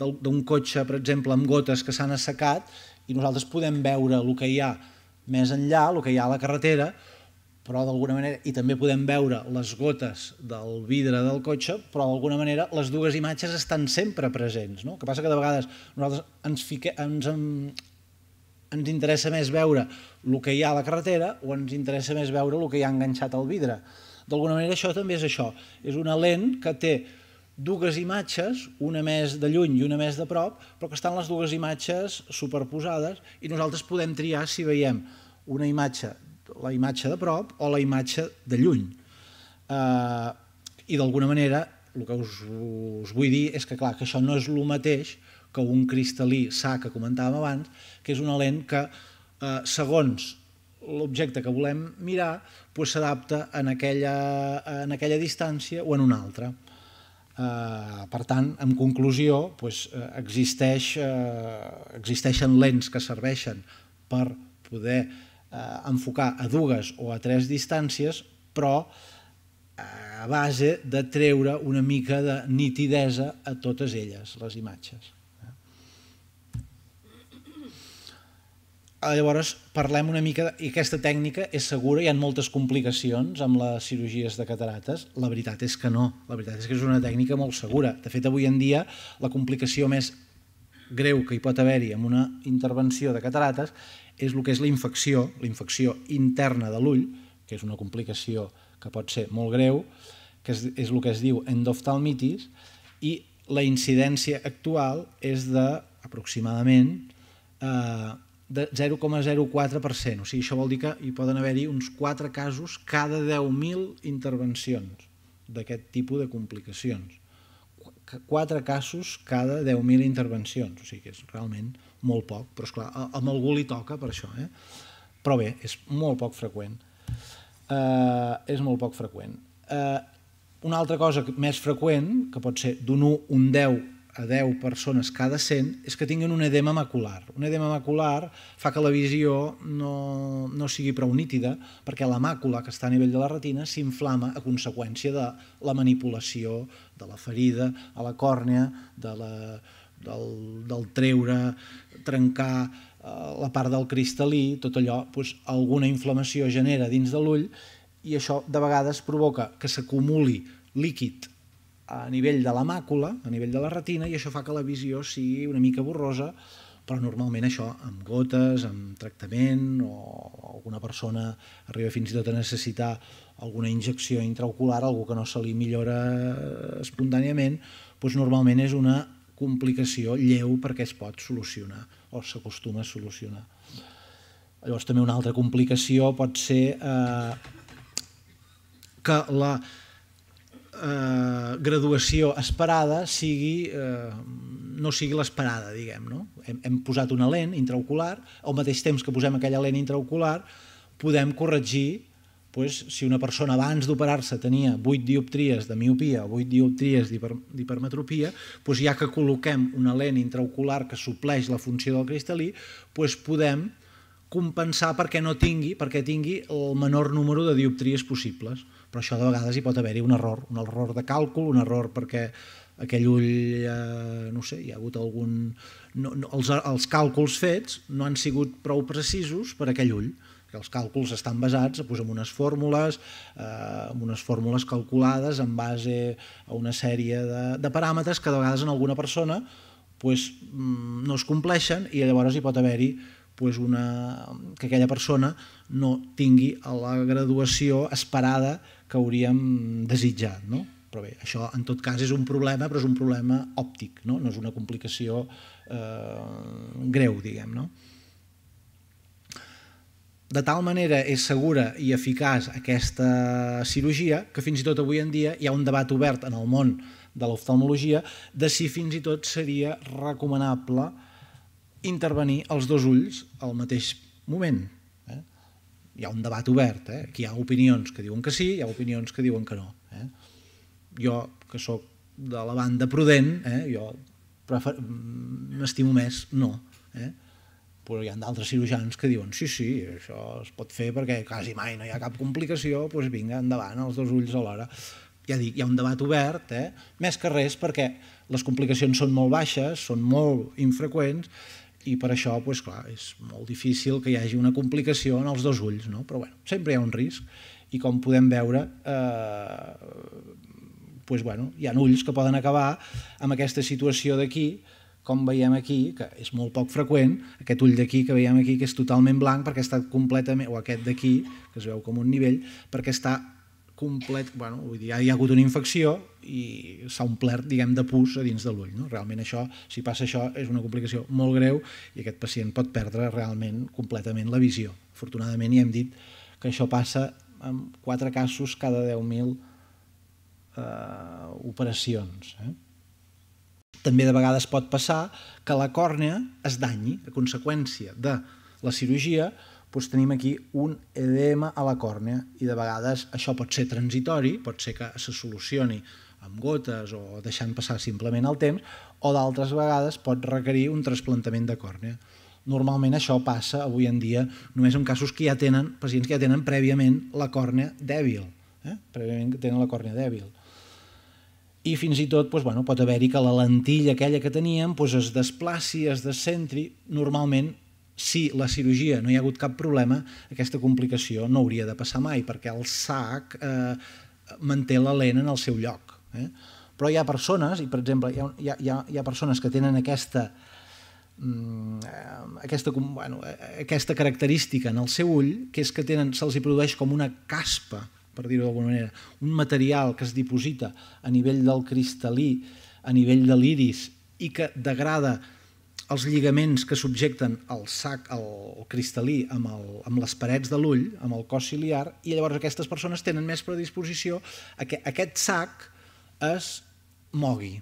[SPEAKER 1] d'un cotxe, per exemple, amb gotes que s'han assecat, i nosaltres podem veure el que hi ha més enllà, el que hi ha a la carretera, però d'alguna manera, i també podem veure les gotes del vidre del cotxe, però d'alguna manera les dues imatges estan sempre presents. No? El que passa que de vegades nosaltres ens, fique, ens, ens interessa més veure el que hi ha a la carretera o ens interessa més veure el que hi ha enganxat al vidre. D'alguna manera això també és això, és una lent que té dues imatges, una més de lluny i una més de prop, però que estan les dues imatges superposades i nosaltres podem triar si veiem una imatge la imatge de prop o la imatge de lluny. Eh, I d'alguna manera, el que us, vull dir és que, clar, que això no és el mateix que un cristal·lí sa que comentàvem abans, que és una lent que, eh, segons l'objecte que volem mirar, s'adapta en, aquella, en aquella distància o en una altra. Uh, per tant, en conclusió, uh, existeix, uh, existeixen lents que serveixen per poder eh, enfocar a dues o a tres distàncies, però a base de treure una mica de nitidesa a totes elles, les imatges. Llavors, parlem una mica, i aquesta tècnica és segura, hi ha moltes complicacions amb les cirurgies de catarates, la veritat és que no, la veritat és que és una tècnica molt segura. De fet, avui en dia, la complicació més greu que hi pot haver-hi amb una intervenció de catarates és el que és la infecció, la infecció interna de l'ull, que és una complicació que pot ser molt greu, que és, és el que es diu endoftalmitis, i la incidència actual és de aproximadament eh, de 0,04%. O sigui, això vol dir que hi poden haver-hi uns 4 casos cada 10.000 intervencions d'aquest tipus de complicacions. 4 casos cada 10.000 intervencions, o sigui que és realment molt poc, però és clar, amb algú li toca per això, eh? però bé, és molt poc freqüent. Uh, és molt poc freqüent. Uh, una altra cosa més freqüent, que pot ser d'un 1, un 10 a 10 persones cada 100 és que tinguin un edema macular. Un edema macular fa que la visió no, no sigui prou nítida perquè la màcula que està a nivell de la retina s'inflama a conseqüència de la manipulació de la ferida a la còrnea, de la, del, del treure, trencar eh, la part del cristal·lí, tot allò, doncs, alguna inflamació genera dins de l'ull i això de vegades provoca que s'acumuli líquid a nivell de la màcula, a nivell de la retina, i això fa que la visió sigui una mica borrosa, però normalment això amb gotes, amb tractament, o alguna persona arriba fins i tot a necessitar alguna injecció intraocular, algú que no se li millora espontàniament, doncs normalment és una complicació lleu perquè es pot solucionar o s'acostuma a solucionar. Llavors també una altra complicació pot ser eh, que la, eh, graduació esperada sigui, eh, no sigui l'esperada, diguem. No? Hem, hem posat una lent intraocular, al mateix temps que posem aquella lent intraocular, podem corregir pues, si una persona abans d'operar-se tenia 8 dioptries de miopia o 8 dioptries d'hipermetropia, pues, ja que col·loquem una lent intraocular que supleix la funció del cristal·lí, pues, podem compensar perquè no tingui, perquè tingui el menor número de dioptries possibles però això de vegades hi pot haver-hi un error, un error de càlcul, un error perquè aquell ull, eh, no sé, hi ha hagut algun... No, no, els, els càlculs fets no han sigut prou precisos per aquell ull, que els càlculs estan basats pues, en unes fórmules, eh, unes fórmules calculades en base a una sèrie de, de paràmetres que de vegades en alguna persona pues, mm, no es compleixen i llavors hi pot haver-hi pues una, que aquella persona no tingui la graduació esperada que hauríem desitjat. No? Però bé, això en tot cas és un problema, però és un problema òptic, no, no és una complicació eh, greu, diguem. No? De tal manera és segura i eficaç aquesta cirurgia que fins i tot avui en dia hi ha un debat obert en el món de l'oftalmologia de si fins i tot seria recomanable intervenir els dos ulls al mateix moment hi ha un debat obert, eh? aquí hi ha opinions que diuen que sí, hi ha opinions que diuen que no. Eh? Jo, que sóc de la banda prudent, eh? jo m'estimo més no. Eh? Però hi ha d'altres cirurgians que diuen sí, sí, això es pot fer perquè quasi mai no hi ha cap complicació, doncs vinga, endavant, els dos ulls alhora. Ja dic, hi ha un debat obert, eh? més que res perquè les complicacions són molt baixes, són molt infreqüents, i per això pues, clar, és molt difícil que hi hagi una complicació en els dos ulls, no? però bueno, sempre hi ha un risc i com podem veure eh, pues, bueno, hi ha ulls que poden acabar amb aquesta situació d'aquí com veiem aquí, que és molt poc freqüent, aquest ull d'aquí que veiem aquí que és totalment blanc perquè està completament, o aquest d'aquí, que es veu com un nivell, perquè està complet, bueno, vull dir, ja hi ha hagut una infecció i s'ha omplert, diguem, de pus a dins de l'ull. No? Realment això, si passa això, és una complicació molt greu i aquest pacient pot perdre realment completament la visió. Afortunadament ja hem dit que això passa en quatre casos cada 10.000 eh, operacions. Eh? També de vegades pot passar que la còrnea es danyi a conseqüència de la cirurgia doncs tenim aquí un edema a la còrnea i de vegades això pot ser transitori, pot ser que se solucioni amb gotes o deixant passar simplement el temps, o d'altres vegades pot requerir un trasplantament de còrnea. Normalment això passa avui en dia només en casos que ja tenen, pacients que ja tenen prèviament la còrnea dèbil, eh? prèviament tenen la còrnea dèbil. I fins i tot doncs, bueno, pot haver-hi que la lentilla aquella que teníem doncs, es desplaci, es descentri, normalment si la cirurgia no hi ha hagut cap problema, aquesta complicació no hauria de passar mai, perquè el sac eh, manté la lent en el seu lloc. Eh? Però hi ha persones, i per exemple, hi ha, hi ha, persones que tenen aquesta, mm, aquesta, bueno, aquesta característica en el seu ull, que és que tenen se'ls produeix com una caspa, per dir-ho d'alguna manera, un material que es diposita a nivell del cristal·lí, a nivell de l'iris, i que degrada els lligaments que subjecten el sac, el cristal·lí, amb, el, amb les parets de l'ull, amb el cos ciliar, i llavors aquestes persones tenen més predisposició a que aquest sac es mogui.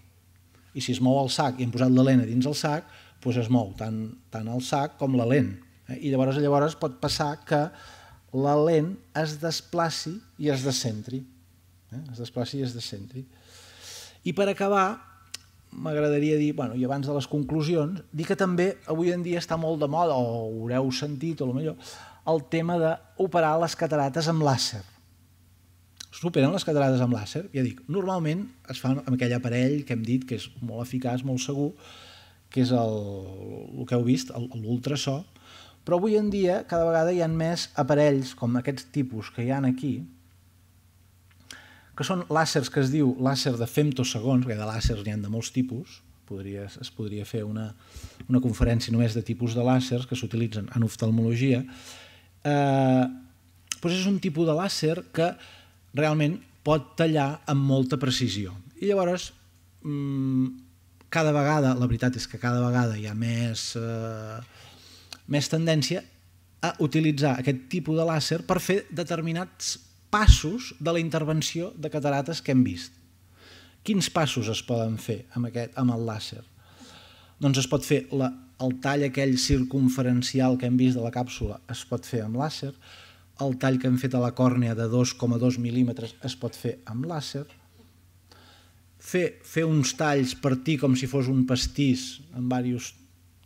[SPEAKER 1] I si es mou el sac i hem posat la lent dins el sac, doncs es mou tant, tant el sac com la lent. Eh? I llavors, llavors pot passar que la lent es desplaci i es descentri. Eh? Es desplaci i es descentri. I per acabar, m'agradaria dir, bueno, i abans de les conclusions, dir que també avui en dia està molt de moda, o ho haureu sentit, o millor, el tema d'operar les catarates amb làser. S'operen les catarates amb làser, ja dic, normalment es fan amb aquell aparell que hem dit que és molt eficaç, molt segur, que és el, el que heu vist, l'ultrasò, però avui en dia cada vegada hi ha més aparells com aquests tipus que hi han aquí, que són làsers que es diu làser de femtosegons, perquè de làsers n'hi ha de molts tipus, podria, es podria fer una, una conferència només de tipus de làsers que s'utilitzen en oftalmologia, eh, doncs és un tipus de làser que realment pot tallar amb molta precisió. I llavors, mmm, cada vegada, la veritat és que cada vegada hi ha més, eh, més tendència a utilitzar aquest tipus de làser per fer determinats passos de la intervenció de catarates que hem vist. Quins passos es poden fer amb, aquest, amb el làser? Doncs es pot fer la, el tall aquell circunferencial que hem vist de la càpsula es pot fer amb làser, el tall que hem fet a la còrnea de 2,2 mil·límetres es pot fer amb làser, fer, fer uns talls, partir com si fos un pastís en diversos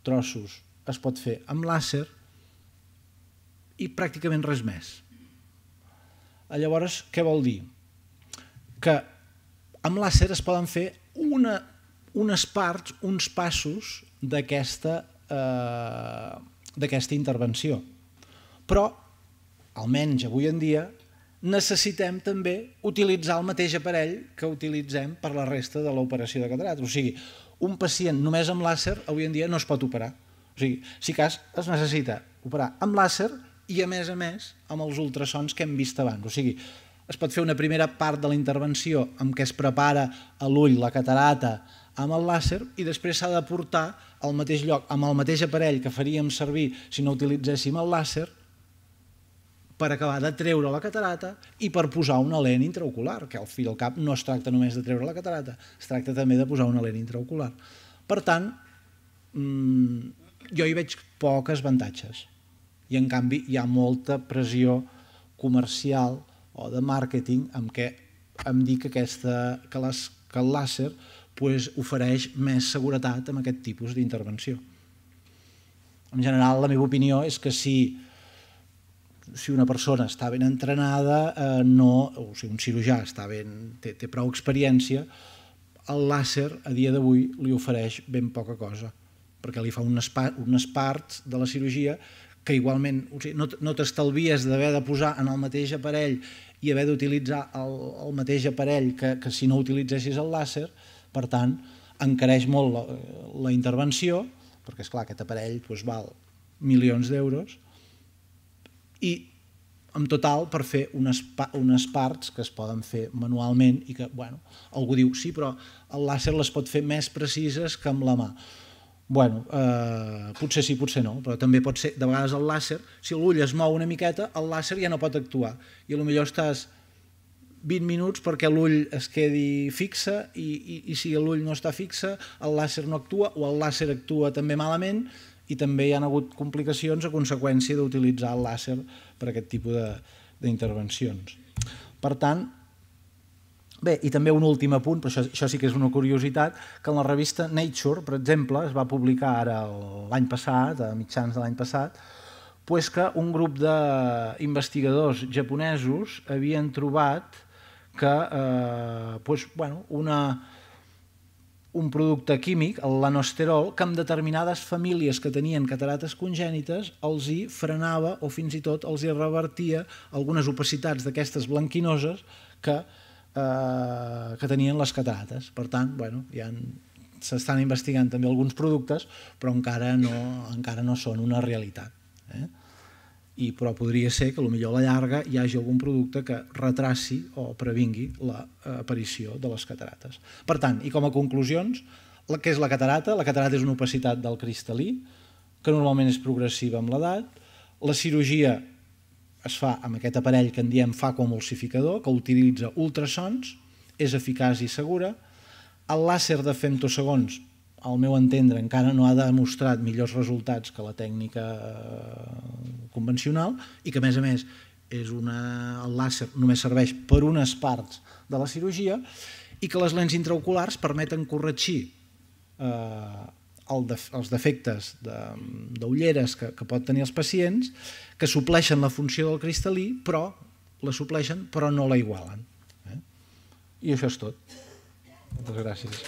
[SPEAKER 1] trossos es pot fer amb làser i pràcticament res més. Llavors, què vol dir? Que amb làser es poden fer una, unes parts, uns passos d'aquesta eh, d'aquesta intervenció. Però, almenys avui en dia, necessitem també utilitzar el mateix aparell que utilitzem per la resta de l'operació de catarates. O sigui, un pacient només amb làser avui en dia no es pot operar. O sigui, si cas es necessita operar amb làser i a més a més amb els ultrasons que hem vist abans. O sigui, es pot fer una primera part de la intervenció amb què es prepara a l'ull la catarata amb el làser i després s'ha de portar al mateix lloc, amb el mateix aparell que faríem servir si no utilitzéssim el làser, per acabar de treure la catarata i per posar una lent intraocular, que al fi del cap no es tracta només de treure la catarata, es tracta també de posar una lent intraocular. Per tant, mmm, jo hi veig poques avantatges i en canvi hi ha molta pressió comercial o de màrqueting amb què em dic que, aquesta, que, les, que el làser pues, ofereix més seguretat amb aquest tipus d'intervenció. En general, la meva opinió és que si, si una persona està ben entrenada, eh, no, o sigui, un cirurgià està ben, té, té prou experiència, el làser a dia d'avui li ofereix ben poca cosa, perquè li fa unes, unes parts de la cirurgia que igualment o sigui, no, no t'estalvies d'haver de posar en el mateix aparell i haver d'utilitzar el, el mateix aparell que, que si no utilitzessis el làser, per tant, encareix molt la, la intervenció, perquè és clar aquest aparell doncs, val milions d'euros, i en total per fer unes, unes parts que es poden fer manualment i que, bueno, algú diu, sí, però el làser les pot fer més precises que amb la mà bueno, eh, potser sí, potser no, però també pot ser, de vegades el làser, si l'ull es mou una miqueta, el làser ja no pot actuar, i potser estàs 20 minuts perquè l'ull es quedi fixe i, i, i si l'ull no està fixe, el làser no actua o el làser actua també malament i també hi ha hagut complicacions a conseqüència d'utilitzar el làser per aquest tipus d'intervencions. Per tant, Bé, i també un últim apunt, però això, això sí que és una curiositat, que en la revista Nature, per exemple, es va publicar ara l'any passat, a mitjans de l'any passat, pues que un grup d'investigadors japonesos havien trobat que eh, pues, bueno, una, un producte químic, lanosterol, que amb determinades famílies que tenien catarates congènites els hi frenava o fins i tot els hi revertia algunes opacitats d'aquestes blanquinoses que eh, que tenien les catarates. Per tant, bueno, ja s'estan investigant també alguns productes, però encara no, encara no són una realitat. Eh? I, però podria ser que millor a la llarga hi hagi algun producte que retraci o previngui l'aparició de les catarates. Per tant, i com a conclusions, què és la catarata? La catarata és una opacitat del cristal·lí, que normalment és progressiva amb l'edat. La cirurgia es fa amb aquest aparell que en diem facoemulsificador, que utilitza ultrasons, és eficaç i segura. El làser de femtosegons, al meu entendre, encara no ha demostrat millors resultats que la tècnica eh, convencional i que, a més a més, és una, el làser només serveix per unes parts de la cirurgia i que les lents intraoculars permeten corregir eh, el de, els defectes d'ulleres de, que, que pot tenir els pacients, que supleixen la funció del cristal·lí, però la supleixen però no la igualen. Eh? I això és tot. Moltes gràcies.